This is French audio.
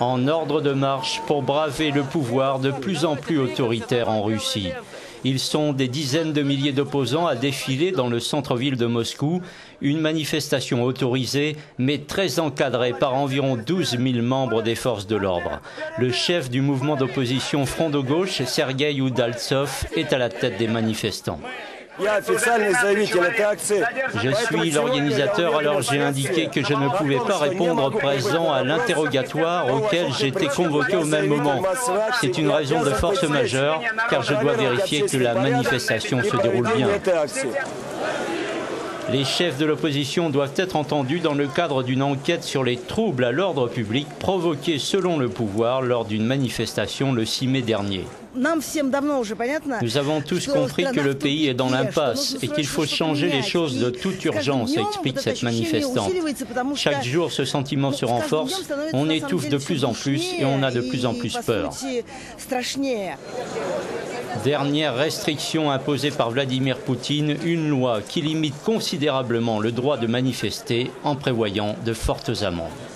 en ordre de marche pour braver le pouvoir de plus en plus autoritaire en Russie. Ils sont des dizaines de milliers d'opposants à défiler dans le centre-ville de Moscou, une manifestation autorisée mais très encadrée par environ 12 000 membres des forces de l'ordre. Le chef du mouvement d'opposition Front de gauche, Sergei Udaltsov, est à la tête des manifestants. Je suis l'organisateur, alors j'ai indiqué que je ne pouvais pas répondre présent à l'interrogatoire auquel j'étais convoqué au même moment. C'est une raison de force majeure, car je dois vérifier que la manifestation se déroule bien. Les chefs de l'opposition doivent être entendus dans le cadre d'une enquête sur les troubles à l'ordre public provoqués selon le pouvoir lors d'une manifestation le 6 mai dernier. Nous avons tous compris que le pays est dans l'impasse et qu'il faut changer les choses de toute urgence, explique cette manifestante. Chaque jour, ce sentiment se renforce, on étouffe de plus en plus et on a de plus en plus peur. Dernière restriction imposée par Vladimir Poutine, une loi qui limite considérablement le droit de manifester en prévoyant de fortes amendes.